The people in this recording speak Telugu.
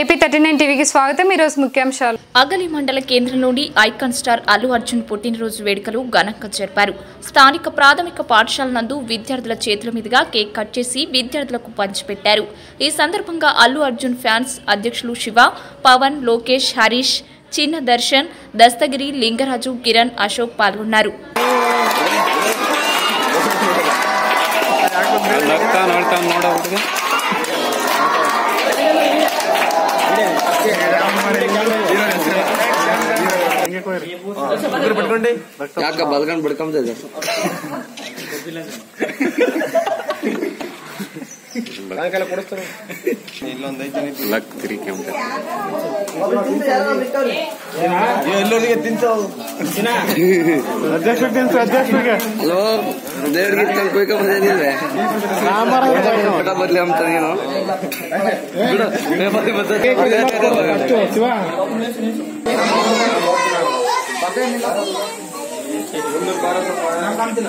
ఏపీ థర్టీ నైన్ టీవీకి స్వాగతం ఈరోజు ముఖ్యాంశాలు అగలి మండల కేంద్రంలోని ఐకాన్ స్టార్ అల్లు అర్జున్ పుట్టినరోజు వేడుకలు ఘనంగా జరిపారు స్థానిక ప్రాథమిక పాఠశాల నందు విద్యార్థుల చేతుల మీదుగా కేక్ కట్ చేసి విద్యార్థులకు పంచిపెట్టారు ఈ సందర్భంగా అల్లు అర్జున్ ఫ్యాన్స్ అధ్యక్షులు శివ పవన్ లోకేష్ హరీష్ చిన్న దర్శన్ దస్తగిరి లింగరాజు కిరణ్ అశోక్ పాల్గొన్నారు పట్టుకోండి బతుకండి పడుకోండి ಸಾಯಂಕಾಲ ಐದು ಲಕ್ ಎಲ್ಲರಿಗೆ ಅಧ್ಯಕ್ಷರಿಗೆ ದೇವ್ರಿಗೆ ತಲುಪಬೇಕು ಬಂದಿದ್ದೆ ಅಂತ ನೀನು ಭಾರತ